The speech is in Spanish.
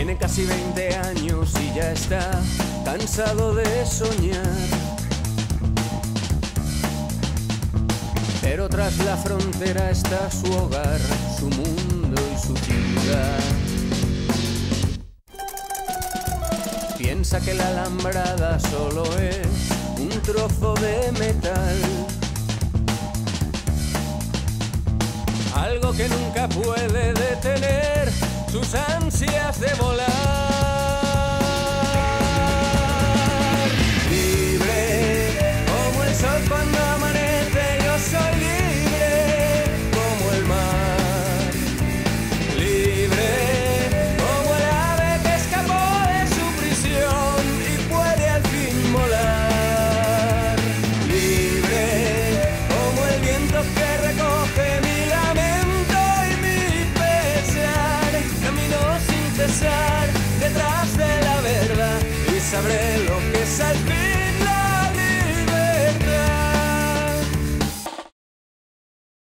Tiene casi 20 años y ya está cansado de soñar. Pero tras la frontera está su hogar, su mundo y su ciudad. Piensa que la alambrada solo es un trozo de metal. Algo que nunca puede sabré lo que es.